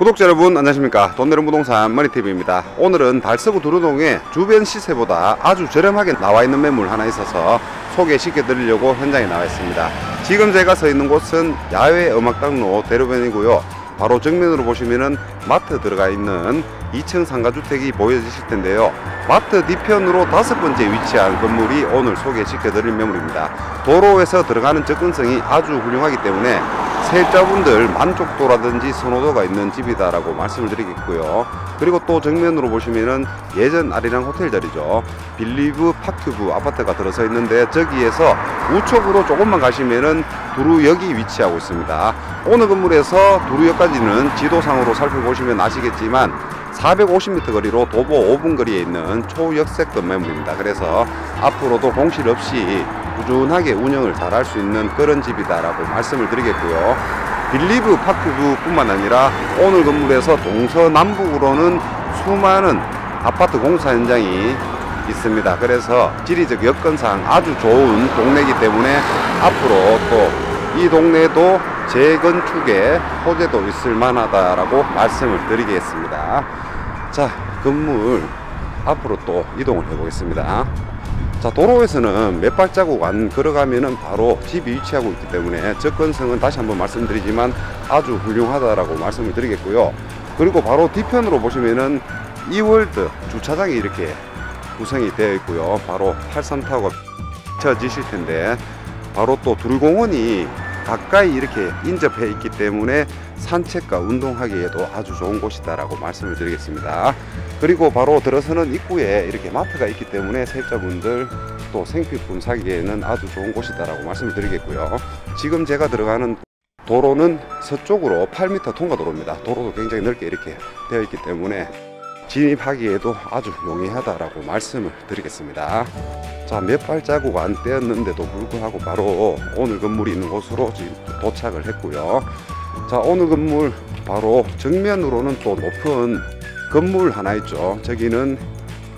구독자 여러분 안녕하십니까? 돈내는 부동산 머니TV입니다. 오늘은 달서구 두루동에 주변 시세보다 아주 저렴하게 나와 있는 매물 하나 있어서 소개시켜 드리려고 현장에 나와 있습니다. 지금 제가 서 있는 곳은 야외 음악당로 대로변이고요. 바로 정면으로 보시면은 마트 들어가 있는 2층 상가주택이 보여지실 텐데요. 마트 뒤편으로 다섯 번째 위치한 건물이 오늘 소개시켜 드릴 매물입니다. 도로에서 들어가는 접근성이 아주 훌륭하기 때문에 세입자분들 만족도라든지 선호도가 있는 집이다라고 말씀을 드리겠고요. 그리고 또 정면으로 보시면은 예전 아리랑 호텔 자리죠. 빌리브 파큐브 아파트가 들어서 있는데 저기에서 우측으로 조금만 가시면은 두루역이 위치하고 있습니다. 오늘 건물에서 두루역까지는 지도상으로 살펴보시면 아시겠지만 450m 거리로 도보 5분 거리에 있는 초역세권 매물입니다. 그래서 앞으로도 공실 없이 꾸준하게 운영을 잘 할 수 있는 그런 집이다라고 말씀을 드리겠고요. 빌리브 파크뷰뿐만 아니라 오늘 건물에서 동서남북으로는 수많은 아파트 공사 현장이 있습니다. 그래서 지리적 여건상 아주 좋은 동네이기 때문에 앞으로 또 이 동네도 재건축에 호재도 있을 만하다라고 말씀을 드리겠습니다. 자, 건물 앞으로 또 이동을 해 보겠습니다. 자, 도로에서는 몇 발자국 안 걸어가면은 바로 집이 위치하고 있기 때문에 접근성은 다시 한번 말씀드리지만 아주 훌륭하다라고 말씀을 드리겠고요. 그리고 바로 뒤편으로 보시면은 이월드 주차장이 이렇게 구성이 되어 있고요. 바로 83타워가 펼쳐지실 텐데 바로 또 둘공원이 가까이 이렇게 인접해 있기 때문에 산책과 운동하기에도 아주 좋은 곳이다라고 말씀을 드리겠습니다. 그리고 바로 들어서는 입구에 이렇게 마트가 있기 때문에 세입자분들 또 생필품 사기에는 아주 좋은 곳이다라고 말씀을 드리겠고요. 지금 제가 들어가는 도로는 서쪽으로 8m 통과도로입니다. 도로도 굉장히 넓게 이렇게 되어 있기 때문에 진입하기에도 아주 용이하다라고 말씀을 드리겠습니다. 자, 몇 발자국 안 떼었는데도 불구하고 바로 오늘 건물이 있는 곳으로 지금 도착을 했고요. 자, 오늘 건물 바로 정면으로는 또 높은 건물 하나 있죠. 저기는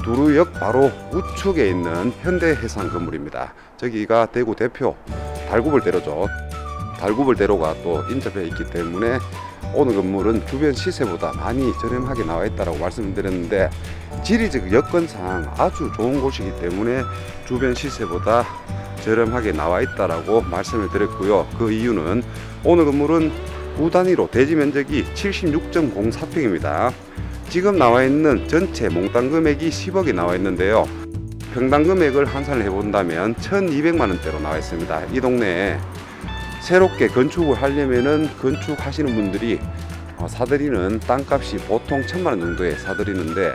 두루역 바로 우측에 있는 현대해상 건물입니다. 저기가 대구 대표 달구벌대로죠. 달구벌대로가 또 인접해 있기 때문에 오늘 건물은 주변 시세보다 많이 저렴하게 나와 있다고 말씀드렸는데 지리적 여건상 아주 좋은 곳이기 때문에 주변 시세보다 저렴하게 나와 있다라고 말씀을 드렸고요. 그 이유는 오늘 건물은 구 단위로 대지 면적이 76.04평입니다. 지금 나와 있는 전체 몽땅 금액이 10억이 나와 있는데요. 평당 금액을 환산을 해본다면 1200만 원대로 나와 있습니다. 이 동네에 새롭게 건축을 하려면은 건축하시는 분들이 어, 사들이는 땅값이 보통 1000만 원 정도에 사들이는데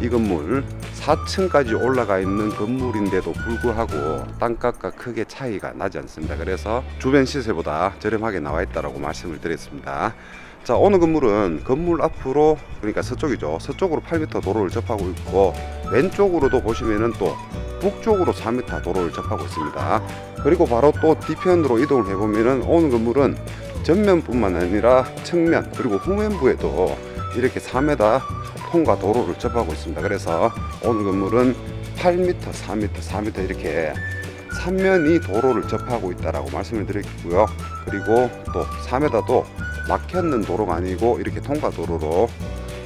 이 건물 4층까지 올라가 있는 건물인데도 불구하고 땅값과 크게 차이가 나지 않습니다. 그래서 주변 시세보다 저렴하게 나와 있다고 말씀을 드렸습니다. 자, 오늘 건물은 건물 앞으로 그러니까 서쪽이죠. 서쪽으로 8m 도로를 접하고 있고 왼쪽으로도 보시면은 또 북쪽으로 4m 도로를 접하고 있습니다. 그리고 바로 또 뒤편으로 이동을 해보면은 오늘 건물은 전면뿐만 아니라 측면 그리고 후면부에도 이렇게 4m 통과 도로를 접하고 있습니다. 그래서 오늘 건물은 8m, 4m, 4m 이렇게 3면이 도로를 접하고 있다라고 말씀을 드리고요. 그리고 또 4m도 막혔는 도로가 아니고 이렇게 통과 도로로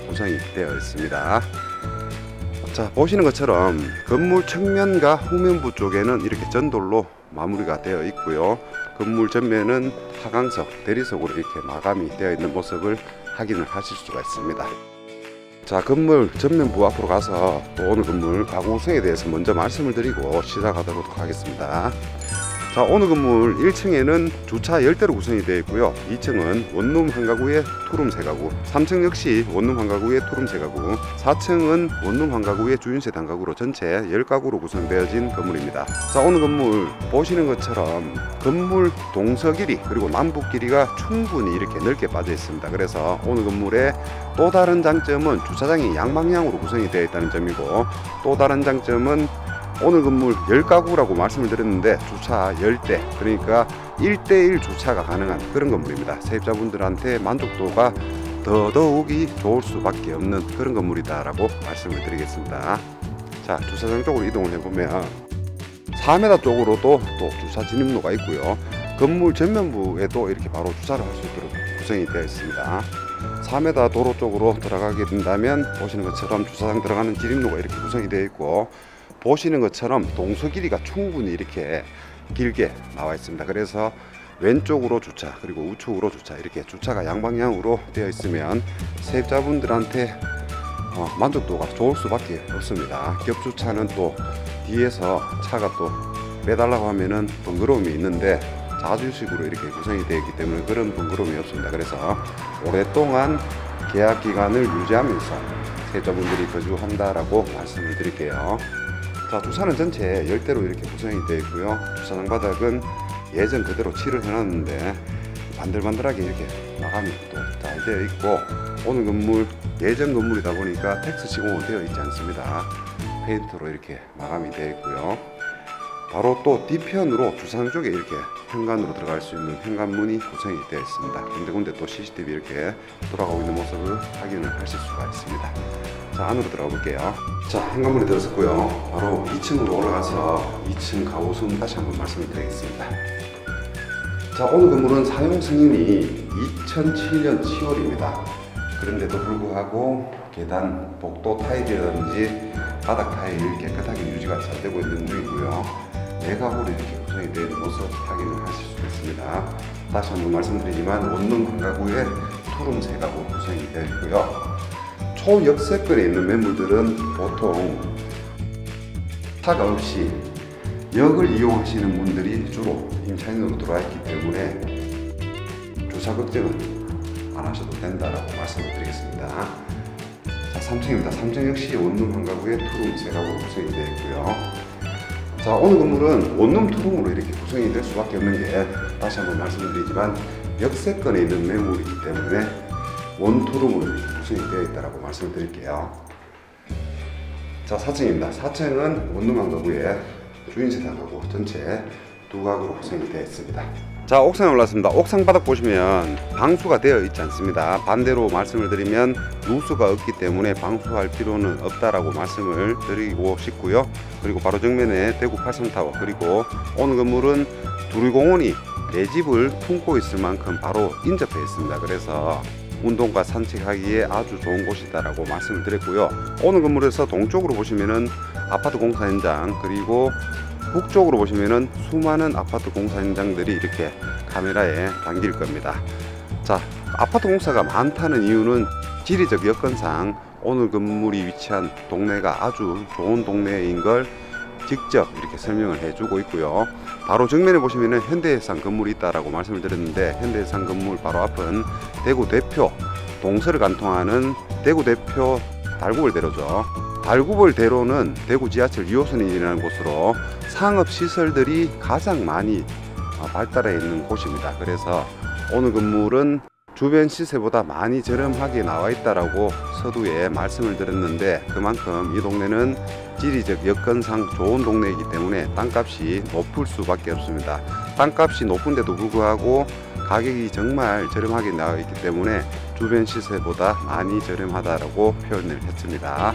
구성이 되어 있습니다. 자 보시는 것처럼 건물 측면과 후면부 쪽에는 이렇게 전돌로 마무리가 되어 있고요. 건물 전면은 화강석, 대리석으로 이렇게 마감이 되어 있는 모습을 확인을 하실 수가 있습니다. 자 건물 전면부 앞으로 가서 또 오늘 건물 가구 구성에 대해서 먼저 말씀을 드리고 시작하도록 하겠습니다. 자 오늘 건물 1층에는 주차 열대로 구성이 되어 있고요. 2층은 원룸 한 가구에 투룸 세 가구 3층 역시 원룸 한 가구에 투룸 세 가구 4층은 원룸 한 가구에 주인세대 한 가구로 전체 10가구로 구성되어진 건물입니다. 자 오늘 건물 보시는 것처럼 건물 동서 길이 그리고 남북 길이가 충분히 이렇게 넓게 빠져 있습니다. 그래서 오늘 건물의 또 다른 장점은 주차장이 양방향으로 구성이 되어 있다는 점이고 또 다른 장점은 오늘 건물 10가구라고 말씀을 드렸는데 주차 10대 그러니까 1대1 주차가 가능한 그런 건물입니다. 세입자분들한테 만족도가 더더욱이 좋을 수밖에 없는 그런 건물이다 라고 말씀을 드리겠습니다. 자 주차장 쪽으로 이동을 해보면 4m 쪽으로도 또 주차 진입로가 있고요. 건물 전면부에도 이렇게 바로 주차를 할 수 있도록 구성이 되어 있습니다. 3m 도로 쪽으로 들어가게 된다면 보시는 것처럼 주차장 들어가는 진입로가 이렇게 구성이 되어 있고 보시는 것처럼 동서 길이가 충분히 이렇게 길게 나와 있습니다. 그래서 왼쪽으로 주차 그리고 우측으로 주차 이렇게 주차가 양방향으로 되어 있으면 세입자분들한테 어, 만족도가 좋을 수밖에 없습니다. 겹주차는 또 뒤에서 차가 또 빼달라고 하면은 번거로움이 있는데 자주식으로 이렇게 구성이 되어 있기 때문에 그런 번거로움이 없습니다. 그래서 오랫동안 계약 기간을 유지하면서 세입자분들이 거주한다라고 말씀을 드릴게요. 자, 주차는 전체 열대로 이렇게 구성이 되어 있고요. 주차장 바닥은 예전 그대로 칠을 해놨는데 반들반들하게 이렇게 마감이 또 잘 되어 있고 오늘 건물 예전 건물이다 보니까 텍스 시공은 되어 있지 않습니다. 페인트로 이렇게 마감이 되어 있고요. 바로 또 뒤편으로 주차장 쪽에 이렇게 현관으로 들어갈 수 있는 현관문이 구성이 되어 있습니다. 군데군데 또 CCTV 이렇게 돌아가고 있는 모습을 확인을 하실 수가 있습니다. 자 안으로 들어가 볼게요. 자 현관문이 들어섰고요. 바로 2층으로 올라가서 2층 가구 수는 다시 한번 말씀을 드리겠습니다. 자 오늘 건물은 사용 승인이 2007년 10월입니다. 그런데도 불구하고 계단, 복도 타일이라든지 바닥 타일 깨끗하게 유지가 잘 되고 있는 중이고요. 내각으로 이렇게 구성이 되어 있는 모습 확인을 하실 수 있습니다. 다시 한번 말씀드리지만 원룸 한 가구에 투룸 세 가구 구성이 되어 있고요. 초역세권에 있는 매물들은 보통 차가 없이 역을 이용하시는 분들이 주로 임차인으로 들어와 있기 때문에 주차 걱정은 안 하셔도 된다라고 말씀을 드리겠습니다. 자, 3층입니다. 3층 역시 원룸 한 가구에 투룸 세 가구로 구성이 되어 있고요. 자, 오늘 건물은 원룸 투룸으로 이렇게 구성이 될 수밖에 없는 게 다시 한번 말씀드리지만 역세권에 있는 매물이기 때문에 이렇게 구성이 되어 있다라고 말씀을 드릴게요. 자, 4층입니다. 4층은 원룸 한 가구에 주인세대 가구 전체 두 가구로 구성이 되어 있습니다. 자, 옥상에 올랐습니다. 옥상 바닥 보시면 방수가 되어 있지 않습니다. 반대로 말씀을 드리면 누수가 없기 때문에 방수할 필요는 없다라고 말씀을 드리고 싶고요. 그리고 바로 정면에 대구 팔성타워 그리고 오늘 건물은 두리공원이 내 집을 품고 있을 만큼 바로 인접해 있습니다. 그래서 운동과 산책하기에 아주 좋은 곳이다라고 말씀을 드렸고요. 오늘 건물에서 동쪽으로 보시면은 아파트 공사 현장 그리고 북쪽으로 보시면은 수많은 아파트 공사 현장들이 이렇게 카메라에 담길 겁니다. 자, 아파트 공사가 많다는 이유는 지리적 여건상 오늘 건물이 위치한 동네가 아주 좋은 동네인 걸 직접 이렇게 설명을 해주고 있고요. 바로 정면에 보시면은 현대해상 건물이 있다라고 말씀을 드렸는데 현대해상 건물 바로 앞은 대구 대표 동서를 간통하는 대구 대표 달구벌대로죠. 달구벌대로는 대구 지하철 2호선이라는 곳으로 상업 시설들이 가장 많이 어, 발달해 있는 곳입니다. 그래서 오늘 건물은 주변 시세보다 많이 저렴하게 나와 있다라고 서두에 말씀을 드렸는데 그만큼 이 동네는 지리적 여건상 좋은 동네이기 때문에 땅값이 높을 수밖에 없습니다. 땅값이 높은데도 불구하고 가격이 정말 저렴하게 나와 있기 때문에 주변 시세보다 많이 저렴하다라고 표현을 했습니다.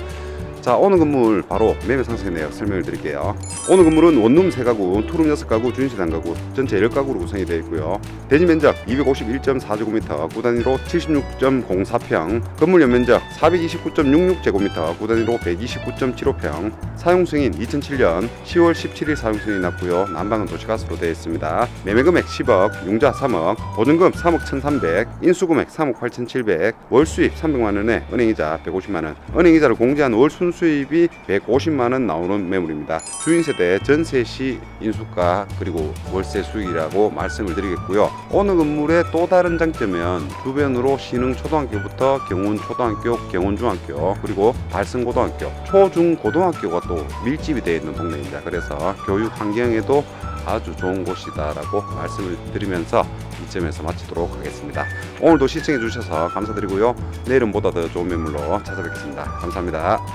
자 오늘 건물 바로 매매 상세 내역 설명을 드릴게요. 오늘 건물은 원룸 3가구, 투룸 6가구, 주인실 1가구 전체 10가구로 구성이 되어 있고요. 대지 면적 251.4제곱미터 구단위로 76.04평 건물 연면적 429.66제곱미터 구단위로 129.75평 사용 승인 2007년 10월 17일 사용 승인이 났고요. 난방은 도시가스로 되어 있습니다. 매매 금액 10억, 융자 3억, 보증금 3억 1,300, 인수금액 3억 8,700, 월 수입 300만원에 은행이자 150만원. 은행이자를 공제한 월 순수입이 150만 원 나오는 매물입니다 주인 세대 전세 시 인수가 그리고 월세 수익이라고 말씀을 드리겠고요 어느 건물의 또 다른 장점은 주변으로 신흥 초등학교부터 경운 초등학교, 경운 중학교 그리고 달성 고등학교, 초중 고등학교가 또 밀집이 되어 있는 동네입니다 그래서 교육 환경에도 아주 좋은 곳이다라고 말씀을 드리면서 이 점에서 마치도록 하겠습니다. 오늘도 시청해 주셔서 감사드리고요. 내일은 보다 더 좋은 매물로 찾아뵙겠습니다. 감사합니다.